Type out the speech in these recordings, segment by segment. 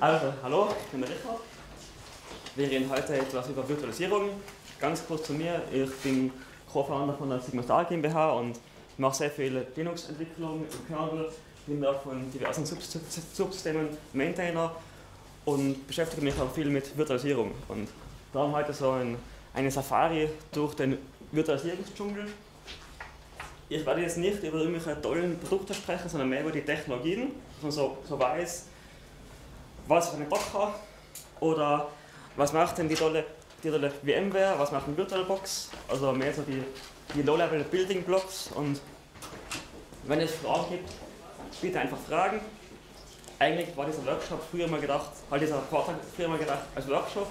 Also, hallo, ich bin der Richard. Wir reden heute etwas über Virtualisierung. Ganz kurz zu mir, ich bin Co-Founder von der Sigma Star GmbH und mache sehr viel Linux-Entwicklung im Kernel, bin auch von diversen Subsystemen Maintainer und beschäftige mich auch viel mit Virtualisierung. Und darum heute so ein, eine Safari durch den Virtualisierungsdschungel. Ich werde jetzt nicht über irgendwelche tollen Produkte sprechen, sondern mehr über die Technologien, dass man so, so weiß, was für eine Box hat oder was macht denn die tolle, die tolle VMware, was macht eine VirtualBox, also mehr so die, die Low-Level Building Blocks und wenn es Fragen gibt, bitte einfach fragen. Eigentlich war dieser Workshop früher mal gedacht, halt dieser Vortrag früher mal gedacht als Workshop,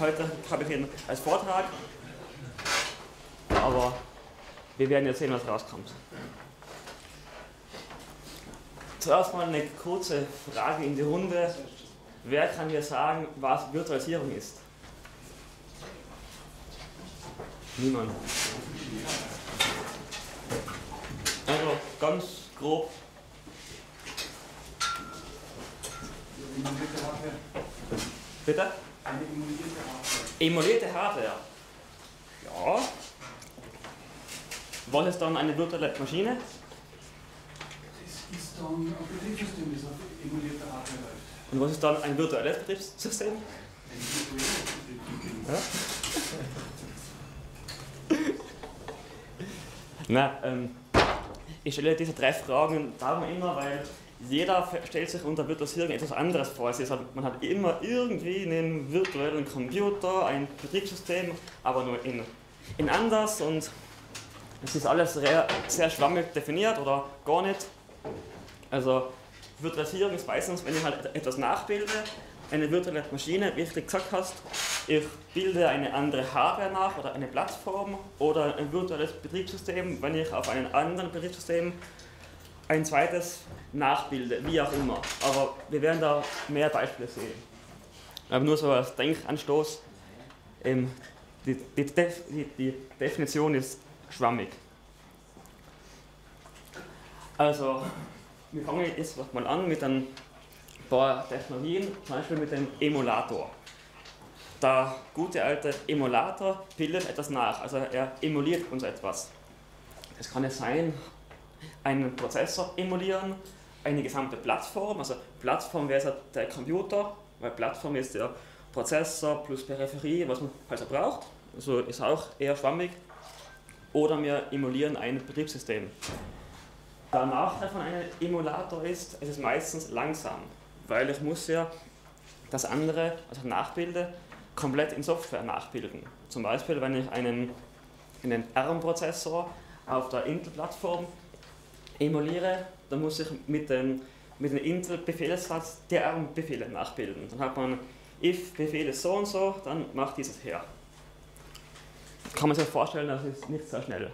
heute habe ich ihn als Vortrag, aber wir werden jetzt sehen, was rauskommt. Zuerst mal eine kurze Frage in die Runde. Wer kann mir sagen, was Virtualisierung ist? Niemand. Also ganz grob. Emulierte Hardware. Bitte? Eine emulierte Hardware. Emulierte Hardware. Ja. Was ist dann eine virtuelle Maschine? Das ist dann ein Betriebssystem, das auf emulierter Hardware läuft. Und was ist dann ein virtuelles Betriebssystem? Ja? Na, ähm, ich stelle diese drei Fragen darum immer, weil jeder stellt sich unter Virtualisierung etwas anderes vor. Halt, man hat immer irgendwie einen virtuellen Computer, ein Betriebssystem, aber nur in, in anders und es ist alles sehr schwammig definiert oder gar nicht. Also Virtualisierung ist meistens, wenn ich halt etwas nachbilde, eine virtuelle Maschine, wie du gesagt hast, ich bilde eine andere Hardware nach oder eine Plattform oder ein virtuelles Betriebssystem, wenn ich auf einem anderen Betriebssystem ein zweites nachbilde, wie auch immer. Aber wir werden da mehr Beispiele sehen. Aber nur so als Denkanstoß, ähm, die, die, die, die Definition ist schwammig. Also, wir fangen jetzt mal an mit ein paar Technologien, zum Beispiel mit dem Emulator. Der gute alte Emulator bildet etwas nach, also er emuliert uns etwas. Es kann es sein, einen Prozessor emulieren, eine gesamte Plattform, also Plattform wäre der Computer, weil Plattform ist der Prozessor plus Peripherie, was man also braucht, also ist auch eher schwammig. Oder wir emulieren ein Betriebssystem. Der Nachteil von einem Emulator ist, es ist meistens langsam, weil ich muss ja das andere, also nachbilde, komplett in Software nachbilden. Zum Beispiel, wenn ich einen, einen ARM-Prozessor auf der Intel-Plattform emuliere, dann muss ich mit dem, mit dem Intel-Befehlssatz die ARM-Befehle nachbilden. Dann hat man if Befehl ist so und so, dann macht dieses her. Kann man sich vorstellen, das ist nicht sehr schnell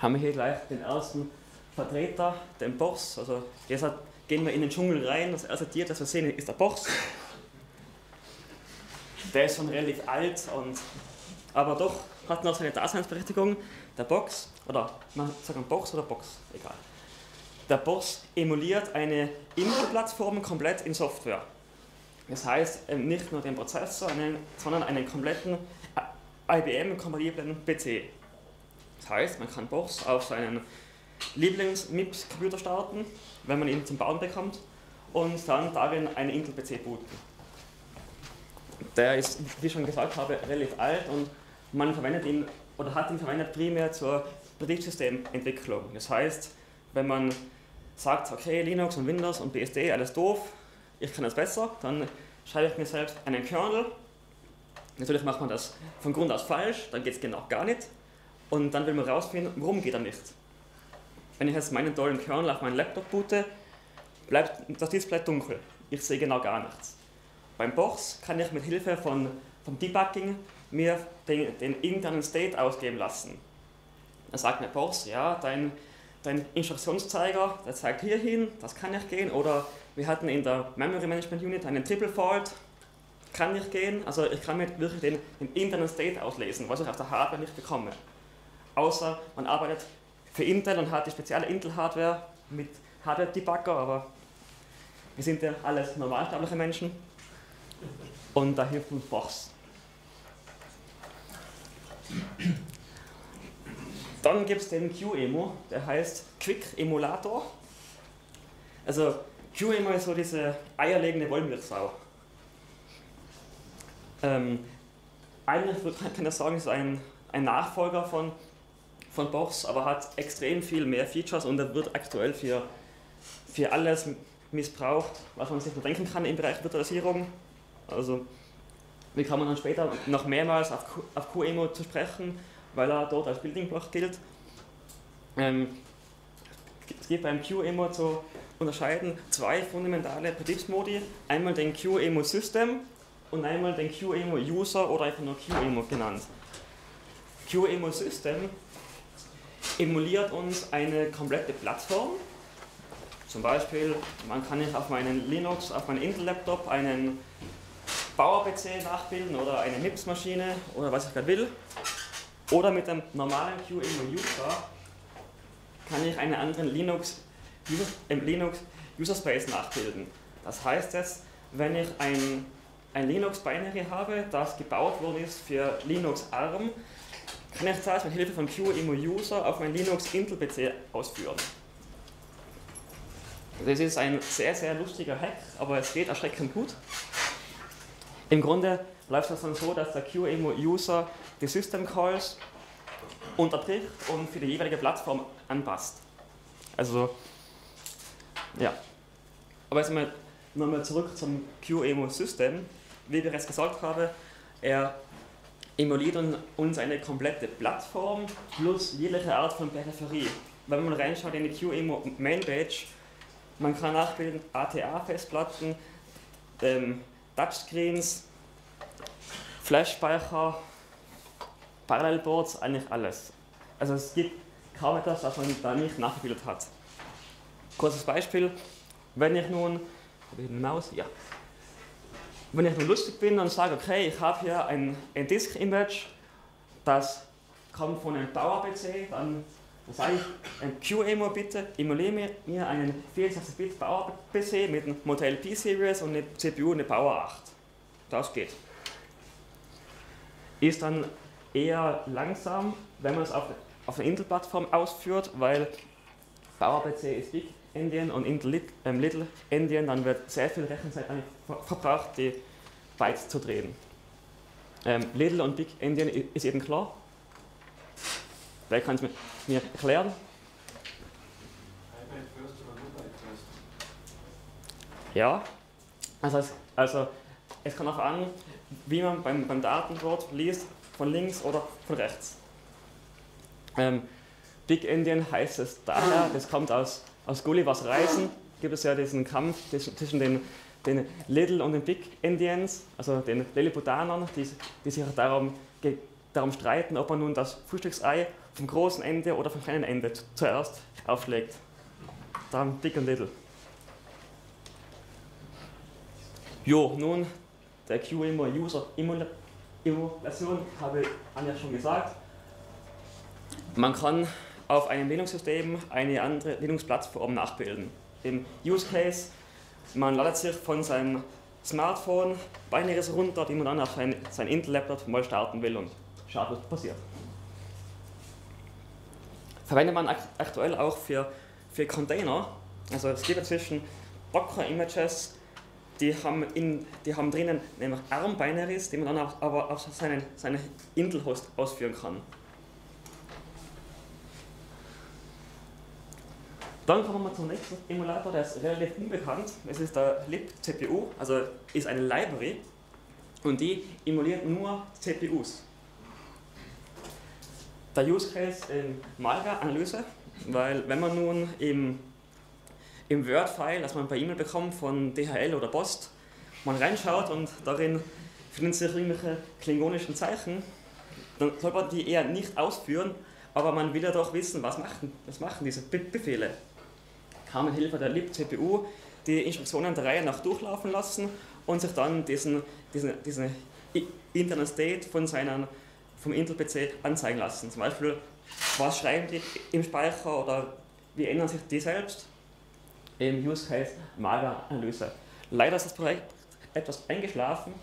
haben wir hier gleich den ersten Vertreter, den Boss. Also jetzt gehen wir in den Dschungel rein. Das erste Tier, das wir sehen, ist der Boss. Der ist schon relativ alt, und, aber doch hat noch seine Daseinsberechtigung. Der Box, oder man sagt Box oder Box, egal. Der Boss emuliert eine Intel-Plattform komplett in Software. Das heißt, ähm, nicht nur den Prozessor, sondern einen kompletten IBM-kompatiblen PC. Das heißt, man kann Box auf seinen Lieblings-MIPS-Computer starten, wenn man ihn zum Bauen bekommt, und dann darin einen Intel-PC booten. Der ist, wie ich schon gesagt habe, relativ alt und man verwendet ihn oder hat ihn verwendet primär zur Betriebssystementwicklung. Das heißt, wenn man sagt, okay, Linux und Windows und BSD, alles doof, ich kann das besser, dann schreibe ich mir selbst einen Kernel. Natürlich macht man das von Grund aus falsch, dann geht es genau gar nicht. Und dann will man rausfinden, warum geht er nicht. Wenn ich jetzt meinen tollen Kernel auf meinen Laptop boote, bleibt das Display dunkel. Ich sehe genau gar nichts. Beim Box kann ich mit Hilfe von, vom Debugging mir den, den internen State ausgeben lassen. Dann sagt mir Box, ja, dein, dein Instruktionszeiger, der zeigt hier hin, das kann nicht gehen. Oder wir hatten in der Memory Management Unit einen Triple Fault, kann nicht gehen. Also ich kann mir wirklich den, den internen State auslesen, was ich auf der Hardware nicht bekomme außer man arbeitet für Intel und hat die spezielle Intel-Hardware mit Hardware-Debugger, aber Wir sind ja alles normalsterbliche Menschen und da hilft uns Box. Dann gibt es den QEMO, der heißt Quick Emulator. Also QEMO ist so diese eierlegende Wollmilchsau. Ähm, eigentlich kann ich sagen, ist ein, ein Nachfolger von, von Box, aber hat extrem viel mehr Features und er wird aktuell für, für alles missbraucht, was man sich denken kann im Bereich Virtualisierung. Also wir kommen dann später noch mehrmals auf, auf QEMO zu sprechen, weil er dort als Building Block gilt. Ähm, es gibt beim QEMO zu unterscheiden zwei fundamentale Betriebsmodi, einmal den QEMO System und einmal den QEMO User oder einfach nur QEMO genannt. QEMO System emuliert uns eine komplette Plattform. Zum Beispiel, man kann nicht auf meinen Linux, auf meinen Intel-Laptop einen Bauer-PC nachbilden oder eine MIPS-Maschine oder was ich gerade will. Oder mit einem normalen QEMU-User kann ich einen anderen Linux, User, äh, Linux User Space nachbilden. Das heißt jetzt, wenn ich ein, ein Linux-Binary habe, das gebaut worden ist für Linux ARM, kann ich das mit Hilfe von QEMU-User auf mein Linux Intel-PC ausführen. Das ist ein sehr, sehr lustiger Hack, aber es geht erschreckend gut. Im Grunde läuft das dann so, dass der QEMU-User die System Calls unterbricht und für die jeweilige Plattform anpasst. Also, ja. Aber jetzt mal, nochmal zurück zum QEMU-System. Wie ich bereits gesagt habe, er emuliert uns eine komplette Plattform plus jegliche Art von Peripherie. Wenn man reinschaut in die QEMU Mainpage, man kann nachbilden ATA-Festplatten, ähm, Touchscreens, Flash-Speicher, Parallelboards, eigentlich alles. Also es gibt kaum etwas, was man da nicht nachgebildet hat. Kurzes Beispiel, wenn ich nun, habe ich eine Maus? Wenn ich nun lustig bin und sage, okay, ich habe hier ein, ein Disk-Image, das kommt von einem Power-PC, dann sage ich, ein QEMU bitte, emuliere mir einen 64-Bit Power-PC mit einem Modell P-Series und eine CPU und eine Power 8. Das geht. Ist dann eher langsam, wenn man es auf, auf einer Intel-Plattform ausführt, weil Power-PC ist Big Endian und Intel ähm, Little Endian, dann wird sehr viel Rechenzeit verbraucht, die Bytes zu drehen. Ähm, Little und Big Endian ist eben klar. Wer kann es mir, erklären? Ja, also, also es kann auch an, wie man beim, beim Datenwort liest, von links oder von rechts. Ähm, Big Indian heißt es daher, das kommt aus, aus Gullivers Reisen, gibt es ja diesen Kampf zwischen den, den Little und den Big Indians, also den Lilliputanern, die, die sich darum, darum streiten, ob man nun das Frühstücksei vom großen Ende oder vom kleinen Ende zuerst aufschlägt. Dann Big und Little. Jo, nun der QEMO User Emulation habe ich ja schon gesagt. Man kann auf einem Linux-System eine andere Linux-Plattform nachbilden. Im Use Case, man ladet sich von seinem Smartphone Binaries runter, die man dann auf sein, sein Intel-Laptop mal starten will und schaut, was passiert. Verwendet man aktuell auch für, für Container. Also es gibt inzwischen Docker-Images, die haben, in, die haben drinnen nämlich ARM-Binaries, die man dann auch, aber auf seinen, seinen Intel-Host ausführen kann. Dann kommen wir zum nächsten Emulator, der ist relativ unbekannt. Es ist der libcpu, also ist eine Library und die emuliert nur CPUs. Der Use Case in Malga-Analyse, weil wenn man nun im im Word-File, das man per E-Mail bekommt von DHL oder Post, man reinschaut und darin finden sich irgendwelche klingonischen Zeichen, dann soll man die eher nicht ausführen, aber man will ja doch wissen, was machen, was machen diese Befehle. Kann mit Hilfe der libcpu die Instruktionen der Reihe nach durchlaufen lassen und sich dann diesen, diesen, diesen internen State von seinen, vom Intel-PC anzeigen lassen. Zum Beispiel, was schreiben die im Speicher oder wie ändern sich die selbst im Use Case Malware-Analyse. Leider ist das Projekt etwas eingeschlafen,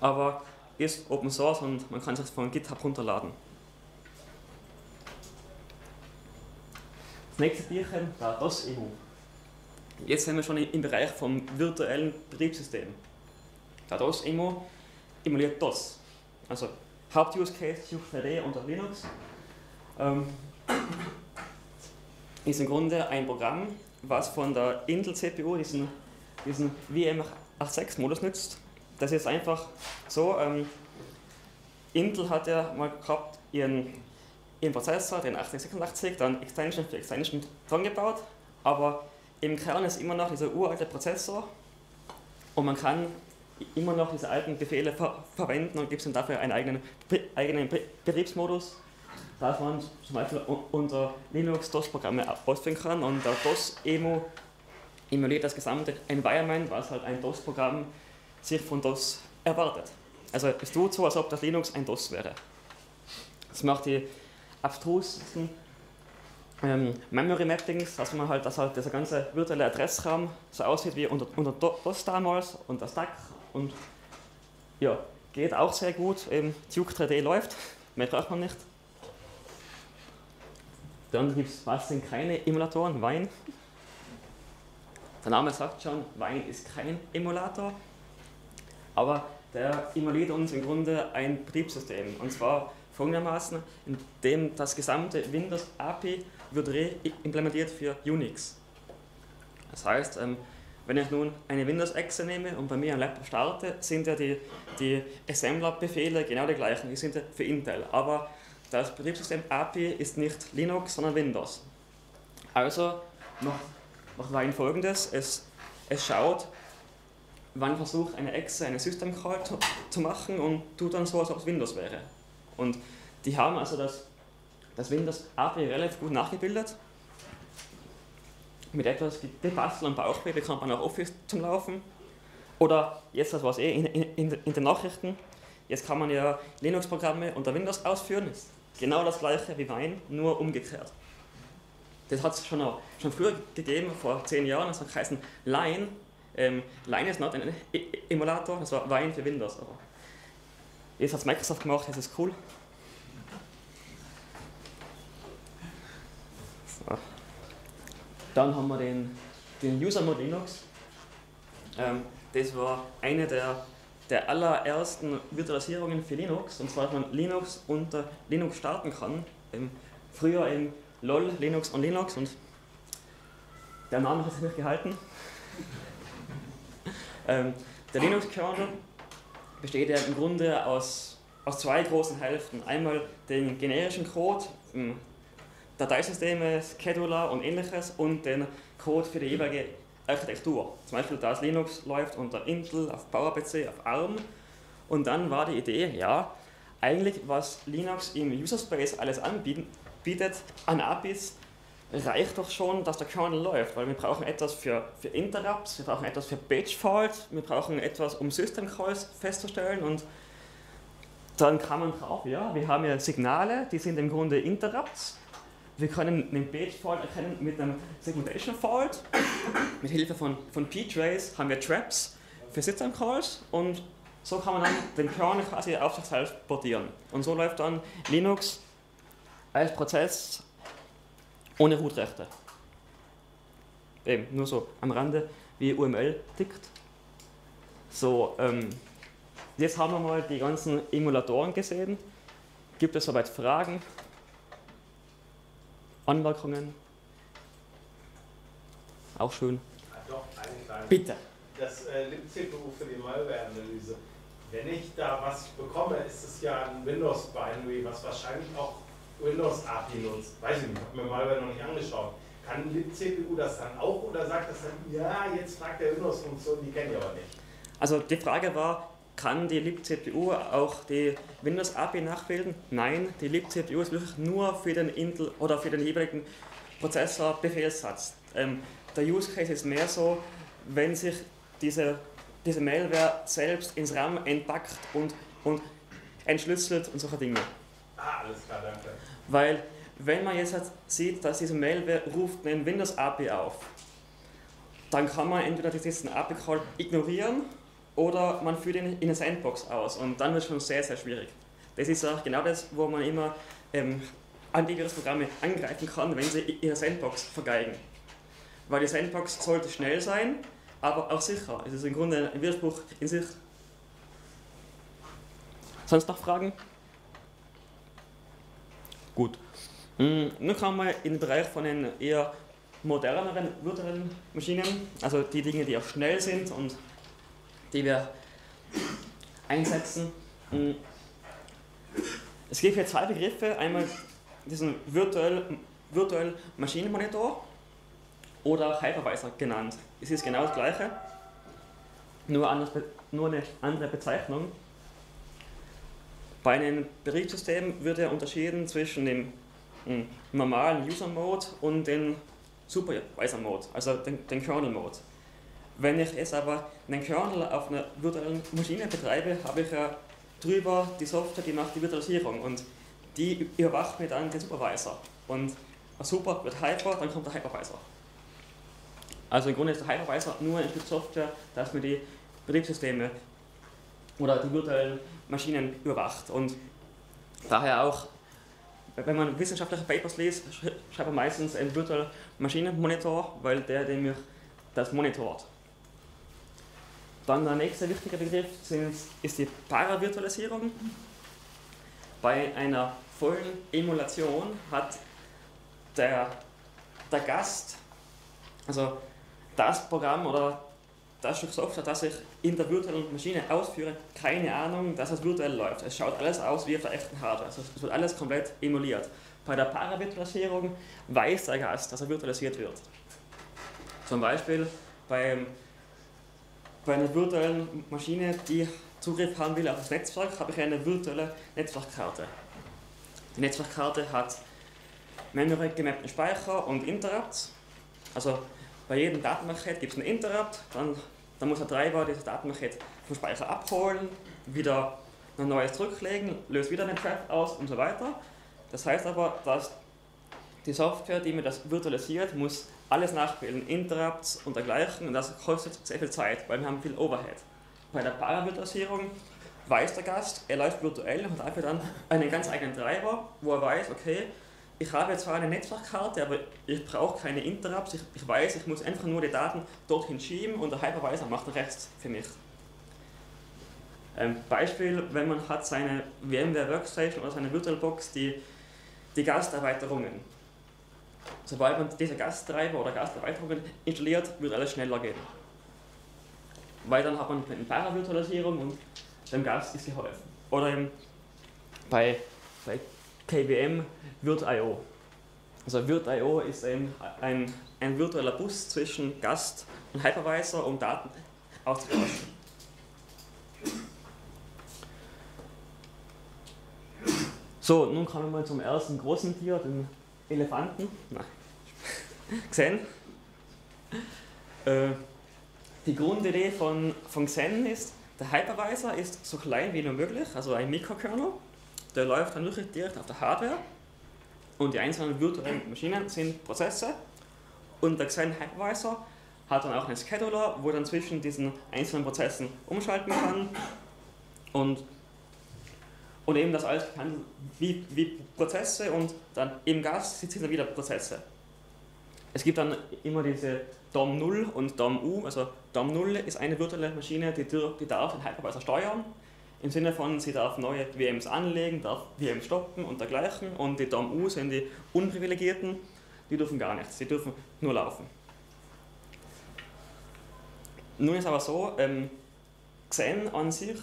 aber ist Open Source und man kann es von GitHub runterladen. Nächste Bierchen war DOS-Emu. Jetzt sind wir schon im Bereich vom virtuellen Betriebssystem. Der DOS-Emu emuliert DOS. Also Haupt-Use Case Suche3D unter Linux. Ähm, ist im Grunde ein Programm, was von der Intel CPU diesen, diesen VM86-Modus nützt. Das ist einfach so, ähm, Intel hat ja mal gehabt ihren, ihren Prozessor, den 8086, dann Extension für Extension dran gebaut, aber im Kern ist immer noch dieser uralte Prozessor und man kann immer noch diese alten Befehle ver verwenden und gibt es dafür einen eigenen, eigenen Betriebsmodus dass man zum Beispiel unter Linux DOS-Programme ausführen kann und der DOS-Emo emuliert das gesamte Environment, was halt ein DOS-Programm sich von DOS erwartet. Also es tut so, als ob das Linux ein DOS wäre. Das macht die abstrusesten ähm, Memory Mappings, dass man halt, dass halt dieser ganze virtuelle Adressraum so aussieht wie unter, unter DOS damals und das DAC und ja, geht auch sehr gut. Eben Duke 3D läuft, mehr braucht man nicht. Dann gibt es, was sind keine Emulatoren? Wein. Der Name sagt schon, Wein ist kein Emulator, aber der emuliert uns im Grunde ein Betriebssystem. Und zwar folgendermaßen, indem das gesamte Windows API wird reimplementiert für Unix. Das heißt, ähm, wenn ich nun eine Windows-Exe nehme und bei mir ein Laptop starte, sind ja die, die Assembler-Befehle genau die gleichen, die sind ja für Intel. Aber das Betriebssystem API ist nicht Linux, sondern Windows. Also macht, macht Wine folgendes: es, es schaut, wann versucht eine Exe eine System Call zu, machen und tut dann so, als ob es Windows wäre. Und die haben also das, das Windows API relativ gut nachgebildet. Mit etwas wie Bastel und Bauchweh bekommt man auch Office zum Laufen. Oder jetzt, das war es eh in, in, in den Nachrichten, jetzt kann man ja Linux-Programme unter Windows ausführen. Genau das gleiche wie Wein, nur umgekehrt. Das hat es schon, schon früher gegeben, vor zehn Jahren, das hat geheißen Line. Ähm, Line ist not ein e-, e-, Emulator, das war Wein für Windows. Aber jetzt hat es Microsoft gemacht, das ist cool. So. Dann haben wir den, den User Mode Linux. Ähm, das war eine der der allerersten Virtualisierungen für Linux, und zwar, dass man Linux unter Linux starten kann. Ähm, früher im LOL, Linux und Linux, und der Name hat sich nicht gehalten. ähm, der Linux-Kernel besteht ja im Grunde aus, aus zwei großen Hälften. Einmal den generischen Code, ähm, Dateisysteme, Scheduler und ähnliches und den Code für die jeweilige Architektur. Zum Beispiel, dass Linux läuft unter Intel, auf PowerPC, auf ARM. Und dann war die Idee, ja, eigentlich was Linux im User Space alles anbietet an APIs, reicht doch schon, dass der Kernel läuft, weil wir brauchen etwas für, für Interrupts, wir brauchen etwas für Page Fault, wir brauchen etwas, um System Calls festzustellen und dann kann man drauf, ja, wir haben ja Signale, die sind im Grunde Interrupts wir können einen Page Fault erkennen mit einem Segmentation Fault. Mit Hilfe von, von P-Trace haben wir Traps für System Calls und so kann man dann den Kernel quasi auf sich selbst portieren. Und so läuft dann Linux als Prozess ohne Root-Rechte. Eben, nur so am Rande, wie UML tickt. So, ähm, jetzt haben wir mal die ganzen Emulatoren gesehen. Gibt es soweit Fragen? Anmerkungen? Auch schön. Ja, doch, eine kleine. Bitte. Das äh, libcpu für die Malware-Analyse. Wenn ich da was bekomme, ist es ja ein Windows-Binary, was wahrscheinlich auch Windows-API nutzt. Weiß ich nicht, habe mir Malware noch nicht angeschaut. Kann libcpu das dann auch oder sagt das dann, ja, jetzt fragt der Windows-Funktion, die kenne ich aber nicht? Also die Frage war, kann die libcpu auch die Windows API nachbilden? Nein, die libcpu ist wirklich nur für den Intel oder für den jeweiligen Prozessor Befehlssatz. Ähm, der Use Case ist mehr so, wenn sich diese, diese Malware selbst ins RAM entpackt und, und entschlüsselt und solche Dinge. Ah, alles klar, danke. Weil, wenn man jetzt halt sieht, dass diese Malware ruft einen Windows API auf, dann kann man entweder diesen API-Call ignorieren oder man führt ihn in eine Sandbox aus und dann wird es schon sehr, sehr schwierig. Das ist auch genau das, wo man immer ähm, Antivirusprogramme angreifen kann, wenn sie ihre Sandbox vergeigen. Weil die Sandbox sollte schnell sein, aber auch sicher. Es ist im Grunde ein Widerspruch in sich. Sonst noch Fragen? Gut. Hm, nun kommen wir in den Bereich von den eher moderneren virtuellen Maschinen, also die Dinge, die auch schnell sind und die wir einsetzen. Hm. Es gibt hier zwei Begriffe, einmal diesen virtuell, virtuell Maschinenmonitor oder Hypervisor genannt. Es ist genau das gleiche, nur, anders, nur eine andere Bezeichnung. Bei einem Betriebssystem wird ja unterschieden zwischen dem hm, normalen User Mode und dem Supervisor Mode, also den, den Kernel Mode. Wenn ich jetzt aber einen Kernel auf einer virtuellen Maschine betreibe, habe ich ja drüber die Software, die macht die Virtualisierung und die überwacht mir dann den Supervisor. Und ein Super wird Hyper, dann kommt der Hypervisor. Also im Grunde ist der Hypervisor nur ein Stück Software, das mir die Betriebssysteme oder die virtuellen Maschinen überwacht. Und daher auch, wenn man wissenschaftliche Papers liest, schreibt man meistens einen virtuellen Maschinenmonitor, weil der nämlich das monitort. Dann der nächste wichtige Begriff ist die Paravirtualisierung. Bei einer vollen Emulation hat der, der Gast, also das Programm oder das Stück Software, das ich in der virtuellen Maschine ausführe, keine Ahnung, dass es virtuell läuft. Es schaut alles aus wie auf der echten Hardware. Also es wird alles komplett emuliert. Bei der Paravirtualisierung weiß der Gast, dass er virtualisiert wird. Zum Beispiel beim, bei einer virtuellen Maschine, die Zugriff haben will auf das Netzwerk, habe ich eine virtuelle Netzwerkkarte. Die Netzwerkkarte hat Memory gemappten Speicher und Interrupts. Also bei jedem Datenpaket gibt es einen Interrupt, dann, dann muss der Treiber dieses Datenpaket vom Speicher abholen, wieder ein neues zurücklegen, löst wieder einen Trap aus und so weiter. Das heißt aber, dass die Software, die mir das virtualisiert, muss alles nachbilden, Interrupts und dergleichen und das kostet sehr viel Zeit, weil wir haben viel Overhead. Bei der Paravirtualisierung weiß der Gast, er läuft virtuell und dafür dann einen ganz eigenen Treiber, wo er weiß, okay, ich habe zwar eine Netzwerkkarte, aber ich brauche keine Interrupts, ich, ich weiß, ich muss einfach nur die Daten dorthin schieben und der Hypervisor macht den Rest für mich. Ein Beispiel, wenn man hat seine VMware Workstation oder seine VirtualBox, die, die Gasterweiterungen. Sobald man diese Gasttreiber oder Gasterweiterungen installiert, wird alles schneller gehen. Weil dann hat man eine Paravirtualisierung und dem Gast ist geholfen. Oder bei, bei KVM Virt.io. Also Virt.io ist ein, ein, ein virtueller Bus zwischen Gast und Hypervisor, um Daten auszutauschen. So, nun kommen wir zum ersten großen Tier, den Elefanten. Na, Xen. Äh, die Grundidee von, von Xen ist, der Hypervisor ist so klein wie nur möglich, also ein Mikrokernel. Der läuft dann wirklich direkt auf der Hardware. Und die einzelnen virtuellen Maschinen sind Prozesse. Und der Xen Hypervisor hat dann auch einen Scheduler, wo dann zwischen diesen einzelnen Prozessen umschalten kann. Und, und eben das alles kann wie, wie Prozesse und dann im Gas sind dann wieder Prozesse. Es gibt dann immer diese DOM 0 und DOM U, also DOM 0 ist eine virtuelle Maschine, die, die darf den Hypervisor steuern, im Sinne von, sie darf neue VMs anlegen, darf VMs stoppen und dergleichen. Und die DOM U sind die Unprivilegierten, die dürfen gar nichts, sie dürfen nur laufen. Nun ist aber so, ähm, Xen an sich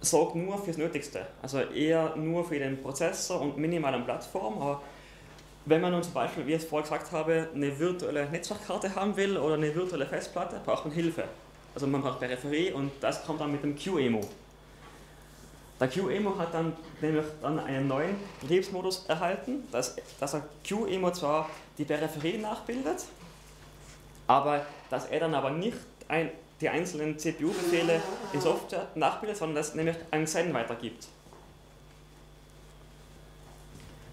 sorgt nur fürs Nötigste, also eher nur für den Prozessor und minimalen Plattform, aber wenn man nun zum Beispiel, wie ich es vorher gesagt habe, eine virtuelle Netzwerkkarte haben will oder eine virtuelle Festplatte, braucht man Hilfe. Also man braucht Peripherie und das kommt dann mit dem QEMU. Der QEMU hat dann nämlich dann einen neuen Betriebsmodus erhalten, dass, dass er QEMU zwar die Peripherie nachbildet, aber dass er dann aber nicht ein, die einzelnen CPU-Befehle in Software nachbildet, sondern das nämlich an Xen weitergibt.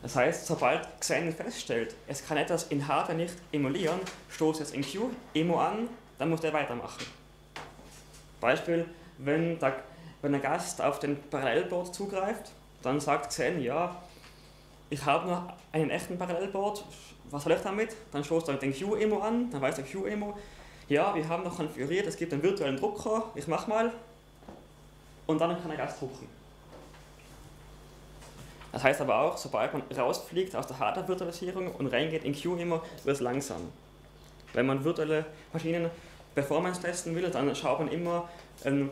Das heißt, sobald Xen feststellt, es kann etwas in Hardware nicht emulieren, stoßt es in Q Emo an, dann muss der weitermachen. Beispiel, wenn der, wenn der Gast auf den Parallelboard zugreift, dann sagt Xen, ja, ich habe nur einen echten Parallelboard, was soll ich damit? Dann stoßt er den Q-Emo an, dann weiß der Q-Emo, ja, wir haben noch konfiguriert, es gibt einen virtuellen Drucker, ich mach mal, und dann kann der Gast drucken. Das heißt aber auch, sobald man rausfliegt aus der Hardware-Virtualisierung und reingeht in QEMO, wird es langsam. Wenn man virtuelle Maschinen Performance testen will, dann schaut man immer, ähm,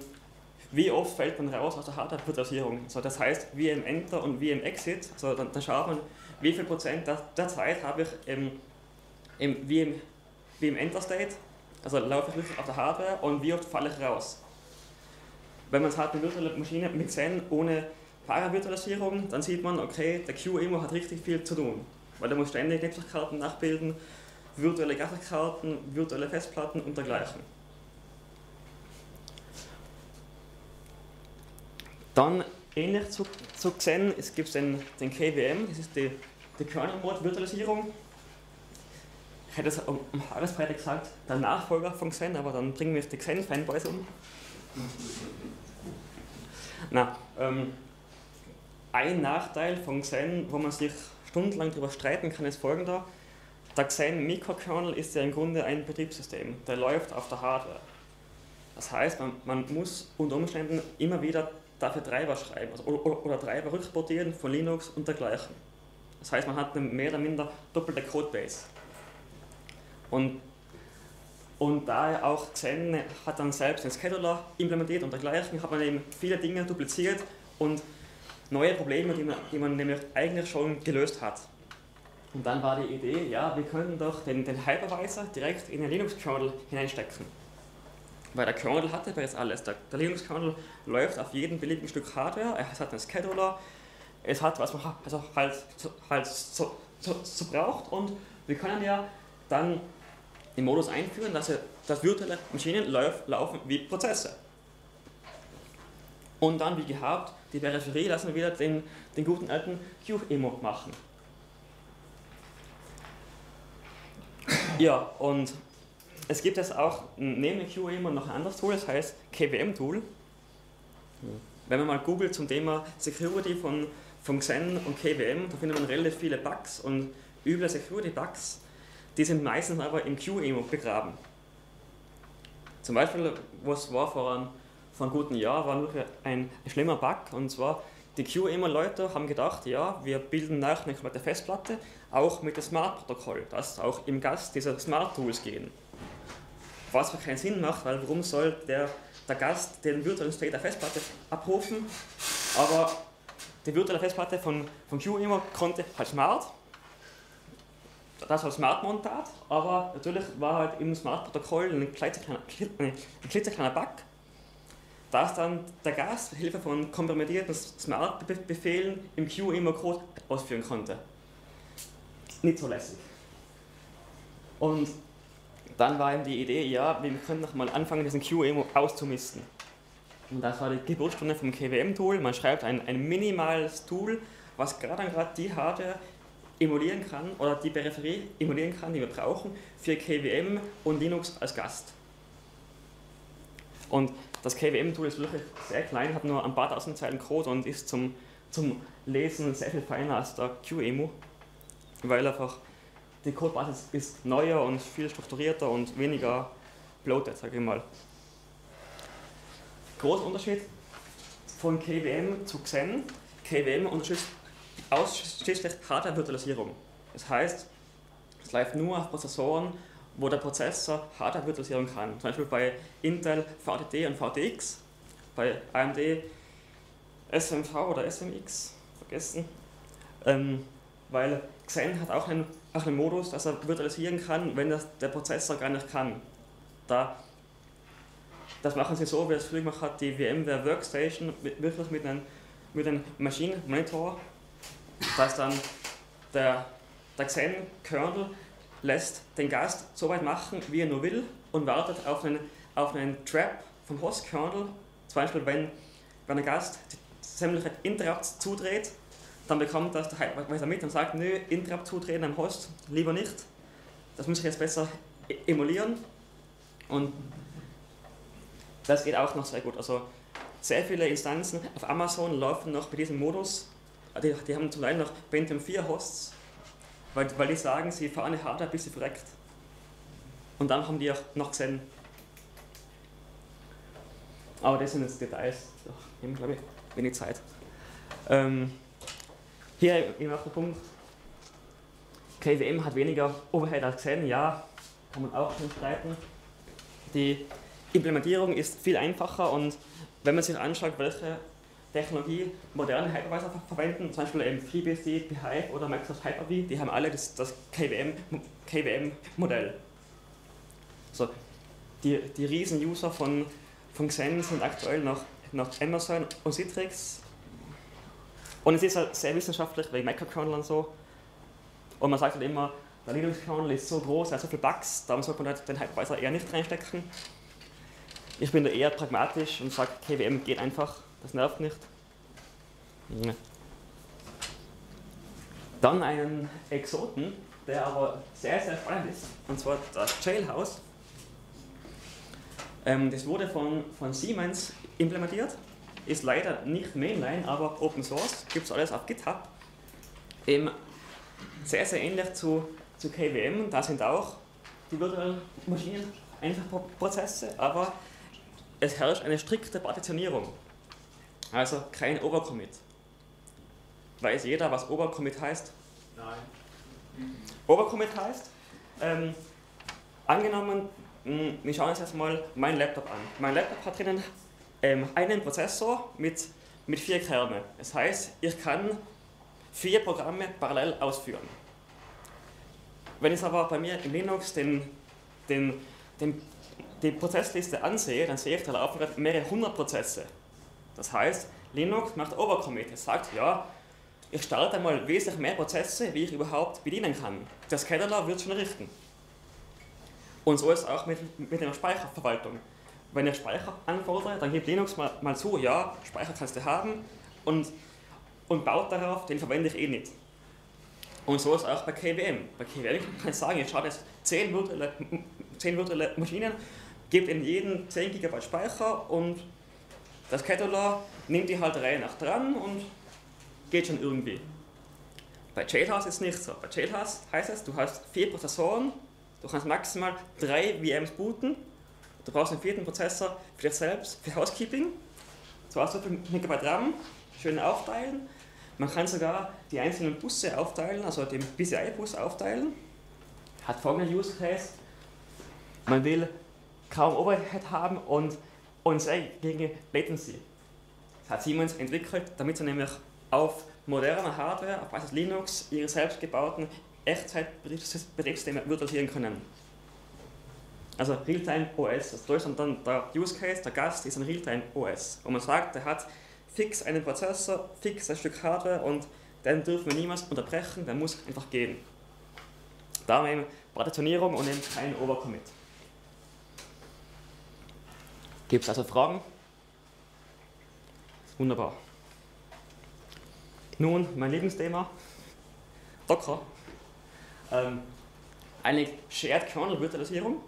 wie oft fällt man raus aus der Hardware-Virtualisierung. Also das heißt, wie im Enter und wie im Exit. Also dann, dann schaut man, wie viel Prozent der, der Zeit habe ich im, im, wie, im, wie im Enter-State, also laufe ich wirklich auf der Hardware und wie oft falle ich raus. Wenn man es hat, eine virtuelle Maschine mit Zen ohne Paravirtualisierung, dann sieht man, okay, der QEMO hat richtig viel zu tun. Weil der muss ständig Netzwerkkarten nachbilden, virtuelle Grafikkarten, virtuelle Festplatten und dergleichen. Dann ähnlich zu, zu Xen, es gibt den, den KVM, das ist die, die Kernel-Mode-Virtualisierung. Ich hätte es um, um Haaresbreite gesagt, der Nachfolger von Xen, aber dann bringen wir die Xen-Fanboys um. Na, ähm, ein Nachteil von Xen, wo man sich stundenlang darüber streiten kann, ist folgender. Der Xen Mikrokernel ist ja im Grunde ein Betriebssystem, der läuft auf der Hardware. Das heißt, man, man muss unter Umständen immer wieder dafür Treiber schreiben also, oder, oder Treiber rückportieren von Linux und dergleichen. Das heißt, man hat eine mehr oder minder doppelte Codebase. Und, und daher auch Xen hat dann selbst den Scheduler implementiert und dergleichen, hat man eben viele Dinge dupliziert und neue Probleme, die man, die man nämlich eigentlich schon gelöst hat. Und dann war die Idee, ja, wir könnten doch den, den Hypervisor direkt in den Linux-Kernel hineinstecken. Weil der Kernel hatte bereits alles. Der, der Linux-Kernel läuft auf jedem beliebigen Stück Hardware, es hat einen Scheduler, es hat, was man also halt, halt so, so, so braucht und wir können ja dann den Modus einführen, dass, er, dass virtuelle Maschinen lauf, laufen wie Prozesse. Und dann, wie gehabt, die Peripherie lassen wir wieder den, den guten alten Q-Emo machen. Ja, und es gibt jetzt auch neben dem QEMO noch ein anderes Tool, das heißt KVM-Tool. Wenn man mal googelt zum Thema Security von, von Xen und KVM, da findet man relativ viele Bugs und üble Security-Bugs, die sind meistens aber im QEMO begraben. Zum Beispiel, was war vor einem vor einem guten Jahr war wirklich ein schlimmer Bug und zwar die QEMA-Leute haben gedacht, ja, wir bilden nach eine komplette Festplatte, auch mit dem Smart-Protokoll, dass auch im Gast diese Smart-Tools gehen. Was für keinen Sinn macht, weil warum soll der, der Gast den virtuellen State der Festplatte abrufen, aber die virtuelle Festplatte von, von QEMA konnte halt Smart, das war Smart-Montat, aber natürlich war halt im Smart-Protokoll ein klitzekleiner, ein klitzekleiner Bug, dass dann der Gast mit Hilfe von kompromittierten Smart-Befehlen im Queue immer Code ausführen konnte. Nicht so lässig. Und dann war ihm die Idee, ja, wir können noch mal anfangen, diesen QEMO auszumisten. Und das war die Geburtsstunde vom KWM-Tool. Man schreibt ein, ein minimales Tool, was gerade gerade die Hardware emulieren kann oder die Peripherie emulieren kann, die wir brauchen für KWM und Linux als Gast. Und das KWM-Tool ist wirklich sehr klein, hat nur ein paar tausend Zeilen Code und ist zum, zum Lesen sehr viel feiner als der QEMU, weil einfach die Codebasis ist neuer und viel strukturierter und weniger bloated, sage ich mal. Großer Unterschied von KWM zu Xen. KWM unterstützt ausschließlich Hardware-Virtualisierung. Das heißt, es läuft nur auf Prozessoren wo der Prozessor Hardware virtualisieren kann. Zum Beispiel bei Intel VDD und VDX, bei AMD SMV oder SMX, vergessen. Ähm, weil Xen hat auch einen, auch einen Modus, dass er virtualisieren kann, wenn das der Prozessor gar nicht kann. Da, das machen sie so, wie es früher gemacht hat, die VMware Workstation wirklich mit einem, mit einem Machine Monitor, dass dann der, der Xen-Kernel lässt den Gast so weit machen, wie er nur will und wartet auf einen, auf einen Trap vom Host-Kernel. Zum Beispiel, wenn, wenn der Gast sämtliche Interrupts zudreht, dann bekommt das der Hypervisor mit und sagt, nö, Interrupt zutreten am Host, lieber nicht. Das muss ich jetzt besser e- emulieren. Und das geht auch noch sehr gut. Also sehr viele Instanzen auf Amazon laufen noch bei diesem Modus. Die, die haben zum Teil noch Pentium 4 Hosts, weil, weil die sagen, sie fahren eine Hardware, bis sie verreckt. Und dann haben die auch noch gesehen. Aber das sind jetzt Details. Ich habe, glaube ich, wenig Zeit. Ähm, hier immer noch der Punkt. KWM hat weniger Overhead als Xen, ja, kann man auch schon streiten. Die Implementierung ist viel einfacher und wenn man sich anschaut, welche Technologie moderne Hypervisor ver verwenden, zum Beispiel eben FreeBSD, Beehive oder Microsoft Hyper-V, die haben alle das, das KWM-Modell. KWM so, die, die Riesen-User von, von Xen sind aktuell noch, noch Amazon und Citrix. Und es ist halt sehr wissenschaftlich, wegen Microkernel und so. Und man sagt halt immer, der Linux-Kernel ist so groß, er hat so viele Bugs, darum sollte man halt den Hypervisor eher nicht reinstecken. Ich bin da eher pragmatisch und sage, KWM geht einfach, das nervt nicht. Dann einen Exoten, der aber sehr, sehr spannend ist, und zwar das Jailhouse. Ähm, das wurde von, von Siemens implementiert, ist leider nicht Mainline, aber Open Source, gibt es alles auf GitHub. Eben sehr, sehr ähnlich zu, zu KWM, da sind auch die virtuellen Maschinen einfach Prozesse, aber es herrscht eine strikte Partitionierung. Also kein Overcommit. Weiß jeder, was Overcommit heißt? Nein. Overcommit heißt, ähm, angenommen, mh, wir schauen uns jetzt mal meinen Laptop an. Mein Laptop hat drinnen ähm, einen Prozessor mit, mit vier Kernen. Das heißt, ich kann vier Programme parallel ausführen. Wenn ich aber bei mir in Linux den, den, den die Prozessliste ansehe, dann sehe ich, da laufen gerade mehrere hundert Prozesse. Das heißt, Linux macht Overcommit. Es sagt, ja, ich starte einmal wesentlich mehr Prozesse, wie ich überhaupt bedienen kann. Der Scheduler wird schon richten. Und so ist es auch mit, mit der Speicherverwaltung. Wenn ich Speicher anfordere, dann gibt Linux mal, mal zu, ja, Speicher kannst du haben und, und baut darauf, den verwende ich eh nicht. Und so ist es auch bei KWM. Bei KWM kann ich sagen, ich schaue jetzt 10 virtuelle, 10 virtuelle Maschinen gibt in jeden 10 GB Speicher und das Scheduler nimmt die halt Reihe nach dran und geht schon irgendwie. Bei Jailhouse ist es nicht so. Bei Jailhouse heißt es, du hast vier Prozessoren, du kannst maximal drei VMs booten, du brauchst einen vierten Prozessor für dich selbst, für Housekeeping. So hast du Megabyte RAM, schön aufteilen. Man kann sogar die einzelnen Busse aufteilen, also den PCI-Bus aufteilen. Hat folgenden Use Case. Man will kaum Overhead haben und, und sehr geringe Latency. Das hat Siemens entwickelt, damit sie nämlich auf moderner Hardware, auf Basis Linux, ihre selbstgebauten Echtzeitbetriebssysteme virtualisieren können. Also Realtime OS, das ist dann der Use Case, der Gast ist ein Realtime OS. Und man sagt, der hat fix einen Prozessor, fix ein Stück Hardware und den dürfen wir niemals unterbrechen, der muss einfach gehen. Da haben wir eben Partitionierung und eben kein Overcommit. Gibt es also Fragen? Wunderbar. Nun, mein Lieblingsthema, Docker. Ähm, eine Shared Kernel Virtualisierung.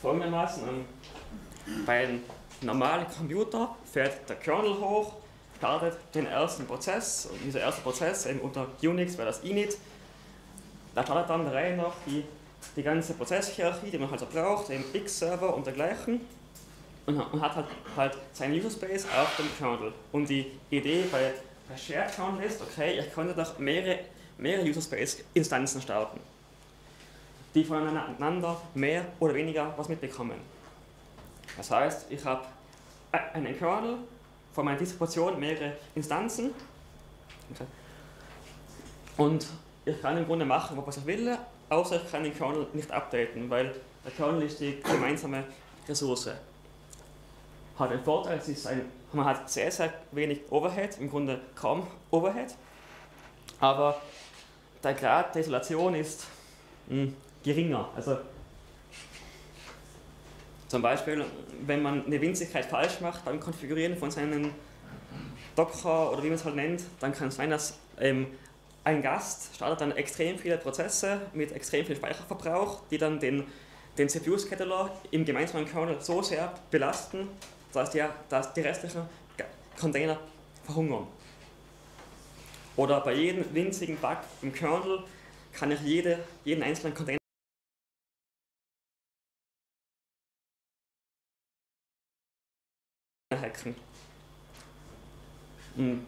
Folgendermaßen, ähm, bei einem normalen Computer fährt der Kernel hoch, startet den ersten Prozess und dieser erste Prozess, eben unter Unix wäre das init, da startet dann der Reihe nach die die ganze Prozesshierarchie, die man halt so braucht, den X-Server und dergleichen und, hat halt, halt seinen User Space auf dem Kernel. Und die Idee bei, bei Shared Kernel ist, okay, ich könnte doch mehrere, mehrere User Space Instanzen starten, die voneinander mehr oder weniger was mitbekommen. Das heißt, ich habe einen Kernel, von meiner Distribution mehrere Instanzen und ich kann im Grunde machen, was ich will, außer ich kann den Kernel nicht updaten, weil der Kernel ist die gemeinsame Ressource. Hat den Vorteil, es ist ein, man hat sehr, sehr wenig Overhead, im Grunde kaum Overhead, aber der Grad der Isolation ist mh, hm, geringer. Also zum Beispiel, wenn man eine Winzigkeit falsch macht beim Konfigurieren von seinen Docker oder wie man es halt nennt, dann kann es sein, dass ähm, ein Gast startet dann extrem viele Prozesse mit extrem viel Speicherverbrauch, die dann den, den CPU-Scheduler im gemeinsamen Kernel so sehr belasten, dass die, dass die restlichen Container verhungern. Oder bei jedem winzigen Bug im Kernel kann ich jede, jeden einzelnen Container hacken. Und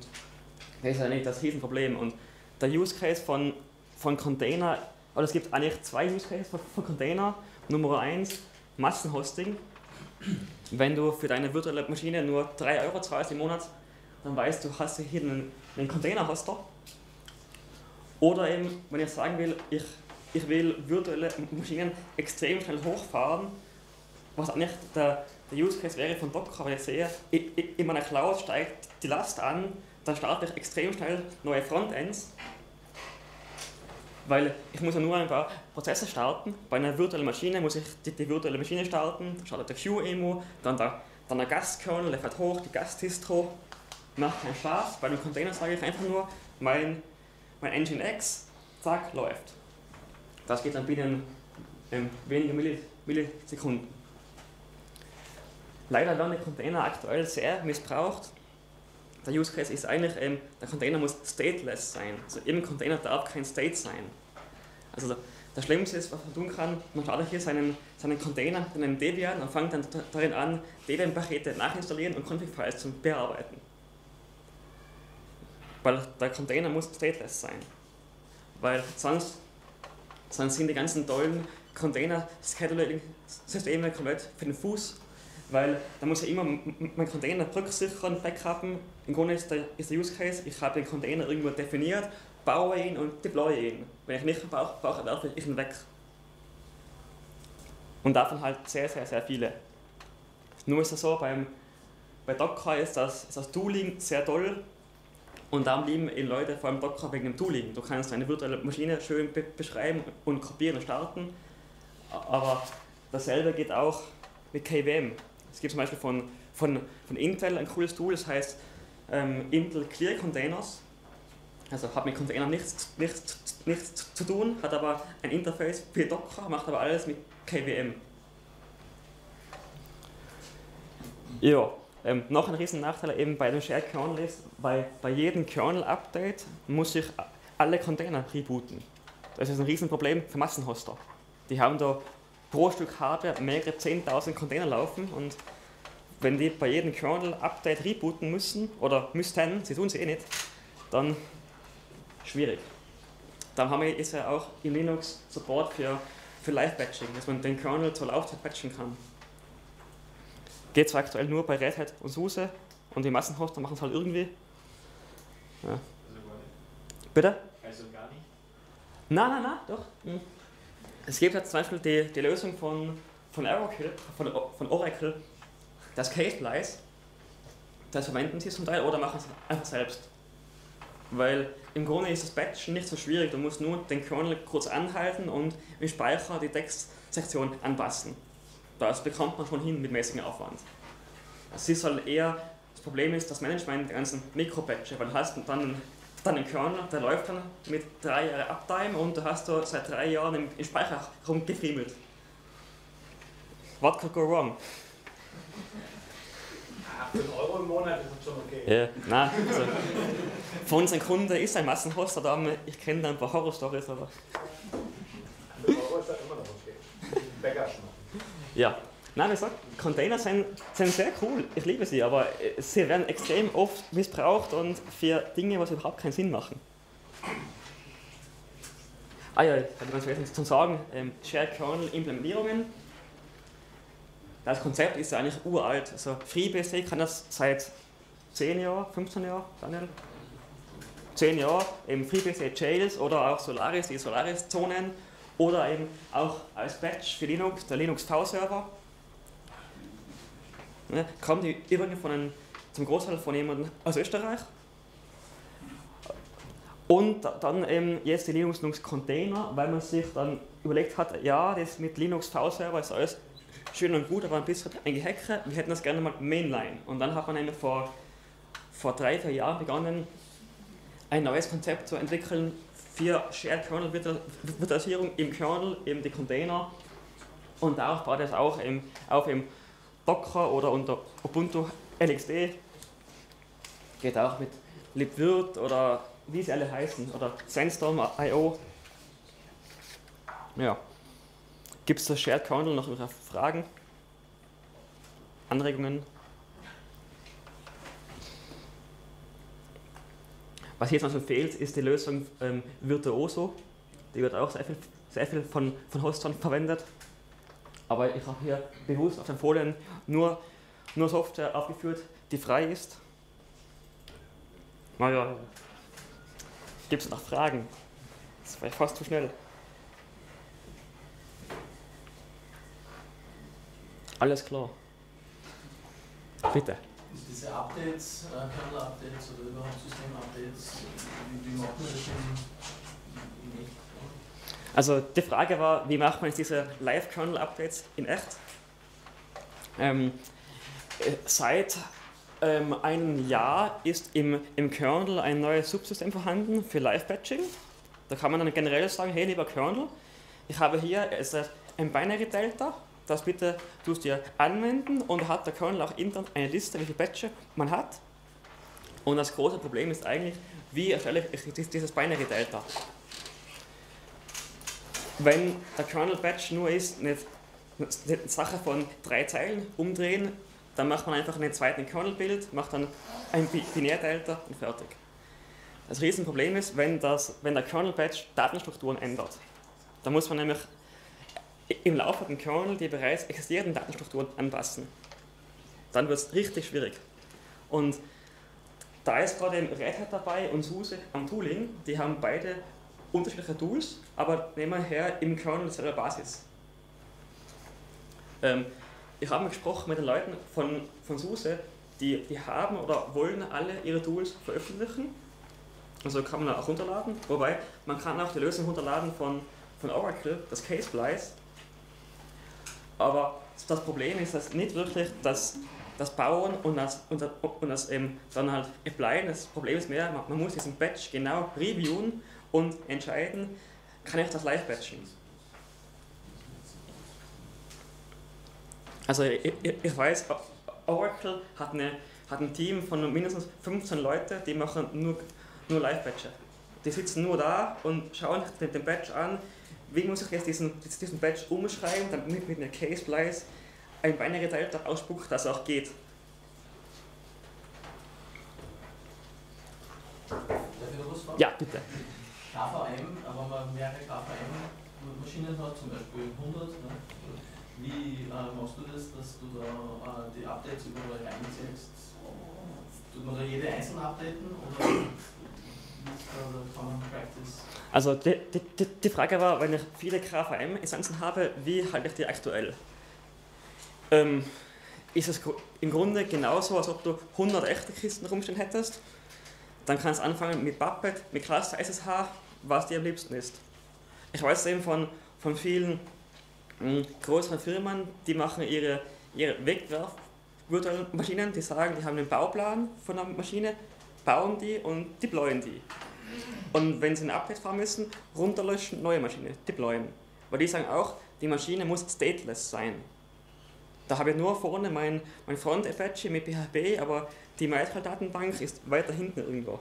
das ist ja nicht das Riesenproblem. Und der Use Case von, von Container, oder es gibt eigentlich zwei Use Cases von, von Container. Nummer eins, Massenhosting. Wenn du für deine virtuelle Maschine nur 3 Euro zahlst im Monat, dann weißt du, hast du hier einen, einen Container-Hoster. Oder eben, wenn ich sagen will, ich, ich will virtuelle Maschinen extrem schnell hochfahren, was eigentlich der, der Use Case wäre von Docker, weil ich sehe, in meiner Cloud steigt die Last an, dann starte ich extrem schnell neue Frontends, weil ich muss ja nur ein paar Prozesse starten. Bei einer virtuellen Maschine muss ich die, die virtuelle Maschine starten, startet der QEMU, dann der, dann der Gastkernel, der fährt hoch, die Gastdistro, macht keinen Spaß. Bei einem Container sage ich einfach nur, mein, mein Nginx, zack, läuft. Das geht dann binnen ähm, weniger Millisekunden. Leider werden die Container aktuell sehr missbraucht. Der Use Case ist eigentlich, ähm, der Container muss stateless sein. Also im Container darf kein State sein. Also das Schlimmste ist, was man tun kann, man startet hier seinen, seinen Container in einem Debian und fängt dann darin an, Debian-Pakete nachinstallieren und Config-Files zu bearbeiten. Weil der Container muss stateless sein. Weil sonst, sonst sind die ganzen tollen Container-Scheduling-Systeme komplett für den Fuß weil da muss ich immer meinen Container rücksichern, backuppen. Im Grunde ist der, ist der Use Case, ich habe den Container irgendwo definiert, baue ihn und deploye ihn. Wenn ich nicht brauche, brauche werfe ich ihn weg. Und davon halt sehr, sehr, sehr viele. Nur ist es so, beim, bei Docker ist das, ist das Tooling sehr toll und darum lieben eben Leute vor allem Docker wegen dem Tooling. Du kannst eine virtuelle Maschine schön be beschreiben und kopieren und starten, aber dasselbe geht auch mit KVM. Es gibt zum Beispiel von, von, von Intel ein cooles Tool, das heißt ähm, Intel Clear Containers. Also hat mit Containern nichts, nichts, nichts zu tun, hat aber ein Interface für Docker, macht aber alles mit KVM. Ja, ähm, noch ein riesen Nachteil eben bei dem Shared Kernel ist, bei, bei jedem Kernel-Update muss ich alle Container rebooten. Das ist ein Riesenproblem für Massenhoster. Die haben da pro Stück Hardware mehrere 10.000 Container laufen und wenn die bei jedem Kernel-Update rebooten müssen oder müssten, sie tun sie eh nicht, dann schwierig. Dann haben wir jetzt ja auch in Linux Support für, für Live-Batching, dass man den Kernel zur Laufzeit patchen kann. Geht zwar aktuell nur bei Red Hat und SUSE und die Massenhoster machen es halt irgendwie. Ja. Also gar nicht. Bitte? Also gar nicht? Nein, nein, nein, doch. Hm. Es gibt jetzt zum Beispiel die, die Lösung von, von Oracle, von, von Oracle, das Case-Splice, das verwenden sie zum Teil oder machen es einfach selbst. Weil im Grunde ist das Batchen nicht so schwierig, du musst nur den Kernel kurz anhalten und im Speicher die Textsektion anpassen. Das bekommt man schon hin mit mäßigem Aufwand. Es ist halt eher, das Problem ist das Management der ganzen Mikro-Batche, weil du hast dann dann ein Kernel, der läuft dann mit drei Jahren Uptime und du hast da seit drei Jahren im, im Speicher rumgefriemelt. What could go wrong? 8 Euro im Monat ist schon okay. Ja, nein, also von unseren Kunden ist ein Massenhoster da, ich kenne da ein paar Horror-Stories, aber. 8 Euro ist ja immer noch okay. Bäcker Ja. Nein, wie gesagt, Container sind, sind sehr cool, ich liebe sie, aber sie werden extrem oft missbraucht und für Dinge, was überhaupt keinen Sinn machen. Ah ja, ich hatte ganz wesentlich zu sagen, ähm, Shared Kernel Implementierungen. Das Konzept ist eigentlich uralt. Also FreeBSD kann das seit 10 Jahren, 15 Jahren, Daniel? 10 Jahre, eben FreeBSD Jails oder auch Solaris, die Solaris-Zonen oder eben auch als Batch für Linux, der Linux V-Server Ne? Kommt die übrigens von einem, zum Großteil von jemandem aus Österreich. Und dann eben jetzt die Linux Linux Container, weil man sich dann überlegt hat, ja, das mit Linux V-Server ist alles schön und gut, aber ein bisschen ein Gehacke, wir hätten das gerne mal Mainline. Und dann hat man eben vor, vor drei, vier Jahren begonnen, ein neues Konzept zu entwickeln für Shared Kernel Virtualisierung im Kernel, eben die Container. Und darauf baut es auch im, auf im Docker oder unter Ubuntu LXD. Geht auch mit libvirt oder wie sie alle heißen oder Sandstorm.io. Ja. Gibt es zur Shared Kernel noch Fragen? Anregungen? Was jetzt noch so fehlt, ist die Lösung ähm, Virtuoso. Die wird auch sehr viel, sehr viel von, von Hostern verwendet. Aber ich habe hier bewusst auf den Folien nur, nur Software aufgeführt, die frei ist. Naja, gibt es noch Fragen? Das war fast zu schnell. Alles klar. Bitte. Diese Updates, äh, Kernel-Updates oder überhaupt System-Updates, wie, macht man das echt? Also die Frage war, wie macht man jetzt diese Live-Kernel-Updates in echt? Ähm, äh, seit ähm, einem Jahr ist im, im Kernel ein neues Subsystem vorhanden für Live-Batching. Da kann man dann generell sagen, hey lieber Kernel, ich habe hier ein Binary Delta das bitte tust du dir anwenden und hat der Kernel auch intern eine Liste, wie viele Batches man hat. Und das große Problem ist eigentlich, wie erstelle ich dieses Binary Delta? Wenn der Kernel Batch nur ist, eine, eine Sache von drei Zeilen umdrehen, dann macht man einfach einen zweiten Kernel-Bild, macht dann ein Binär-Delta und fertig. Das Riesenproblem ist, wenn, das, wenn der Kernel-Batch Datenstrukturen ändert. Da muss man nämlich im laufenden Kernel die bereits existierenden Datenstrukturen anpassen. Dann wird es richtig schwierig. Und da ist gerade Red Hat dabei und SUSE am Tooling. Die haben beide unterschiedliche Tools, aber nehmen her im Kernel selber Basis. Ähm, ich habe gesprochen mit den Leuten von, von SUSE, die, die haben oder wollen alle ihre Tools veröffentlichen. Also kann man auch runterladen, wobei man kann auch die Lösung runterladen von, von Oracle, das Case Splice, aber das Problem ist, dass nicht wirklich das, das Bauen und das, und das, und das ähm, dann halt applyen. Das Problem ist mehr, man, man muss diesen Batch genau reviewen und entscheiden, kann ich das live batchen. Also ich, ich weiß, Oracle hat, eine, hat ein Team von mindestens 15 Leuten, die machen nur, nur Live-Batcher. Die sitzen nur da und schauen den, den Batch an, wie muss ich jetzt diesen, diesen Batch umschreiben, damit mit einer Case Splice ein binary Delta ausspuckt, das auch geht. Ja, bitte. KVM, wenn man mehrere KVM-Maschinen hat, zum Beispiel 100, ne? wie äh, machst du das, dass du da äh, die Updates überall reinsetzt? Tut man da jede einzeln updaten oder? Also die, die, die Frage war, wenn ich viele KVM-Essenzen habe, wie halte ich die aktuell? Ähm, ist es im Grunde genauso, als ob du 100 echte Kisten rumstehen hättest. Dann kannst du anfangen mit Puppet, mit Cluster SSH, was dir am liebsten ist. Ich weiß eben von, von vielen mh, hm, größeren Firmen, die machen ihre, ihre Wegwerf Maschinen, die sagen, die haben einen Bauplan von einer Maschine, bauen die und deployen die. Und wenn sie ein Update fahren müssen, runterlöschen, neue Maschine, deployen. Weil die sagen auch, die Maschine muss stateless sein. Da habe ich nur vorne mein, mein Front Apache mit PHP, aber die MySQL-Datenbank ist weiter hinten irgendwo.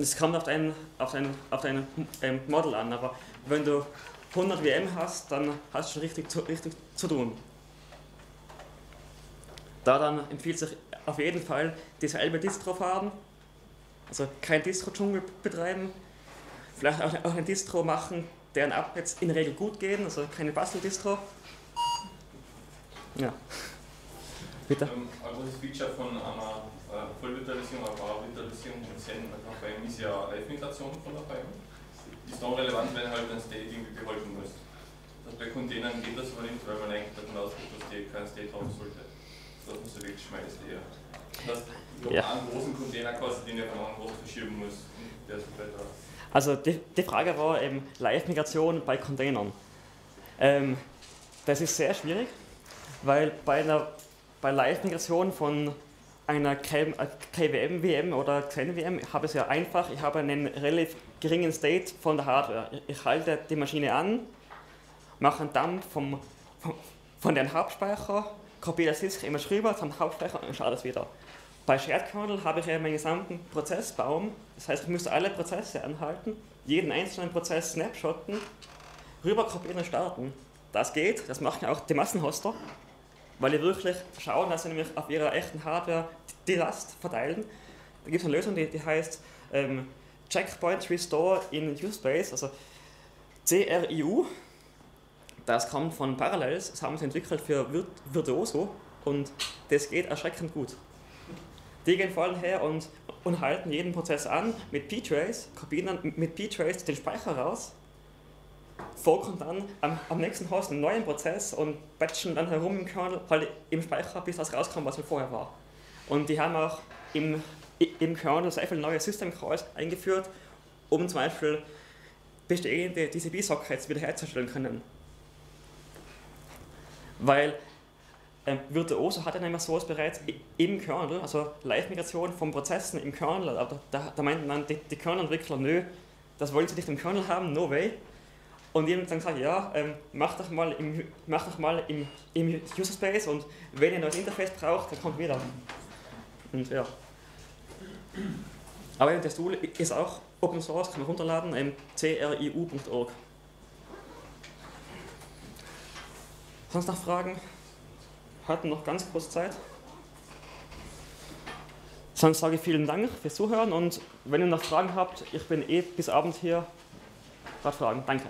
Es kommt auf dein, auf dein, auf dein ähm, Model an, aber wenn du 100 VM hast, dann hast du schon richtig zu, richtig zu tun. Da dann empfiehlt sich auf jeden Fall dieselbe Distro fahren, also kein Distro-Dschungel betreiben, vielleicht auch, auch eine Distro machen, deren Updates in der Regel gut gehen, also keine Bastel-Distro. Ja. Bitte? Ähm, also das Feature von einer äh, Vollvirtualisierung, einer Power-Virtualisierung von Zen KVM ist ja Live-Migration von der VM. Ist dann relevant, wenn halt ein State irgendwie behalten muss. Das bei Containern geht das aber nicht, weil man eigentlich davon ausgeht, dass die kein State haben sollte. Dass man sie wegschmeißt eher. Das ja. einen großen Container kostet, den ihr von anderen groß verschieben muss. Also die, die Frage war eben Live-Migration bei Containern. Ähm, das ist sehr schwierig, weil bei einer bei Live-Migration von, einer KWM-WM oder XEN-WM habe ich es ja einfach. Ich habe einen relativ geringen State von der Hardware. Ich halte die Maschine an, mache einen Dump vom, vom, von den Hauptspeicher, kopiere das Disk immer rüber zum Hauptspeicher und schaue das wieder. Bei Shared Kernel habe ich ja meinen gesamten Prozessbaum, das heißt, ich müsste alle Prozesse anhalten, jeden einzelnen Prozess snapshotten, rüber kopieren und starten. Das geht, das machen auch die Massenhoster weil die wirklich schauen, dass sie nämlich auf ihrer echten Hardware die Last verteilen. Da gibt es eine Lösung, die, die heißt ähm, Checkpoint Restore in UseSpace, also CRIU. Das kommt von Parallels, das haben sie entwickelt für Virtuoso und das geht erschreckend gut. Die gehen vor allem her und, und halten jeden Prozess an mit ptrace, kopieren dann mit ptrace den Speicher raus vorkommt dann am, am, nächsten Host einen neuen Prozess und batchen dann herum im Kernel, halt im Speicher, bis das rauskommt, was vorher war. Und die haben auch im, im Kernel sehr viele neue System Calls eingeführt, um zum Beispiel bestehende TCP-Sockets wiederherzustellen können. Weil ähm, Virtuoso hat ja nämlich sowas bereits im Kernel, also Live-Migration von Prozessen im Kernel, aber da, da meinten dann die, die Kernel-Entwickler, nö, das wollen sie nicht im Kernel haben, no way. Und jemand dann gesagt, ja, ähm, mach doch mal im, mach doch mal im, im User Space und wenn ihr ein neues Interface braucht, dann kommt wieder. Und ja. Aber das Tool ist auch Open Source, kann man runterladen, ähm, criu.org. Sonst noch Fragen? Hatten noch ganz kurz Zeit. Sonst sage ich vielen Dank fürs Zuhören und wenn ihr noch Fragen habt, ich bin eh bis Abend hier. Dort fragen. Danke.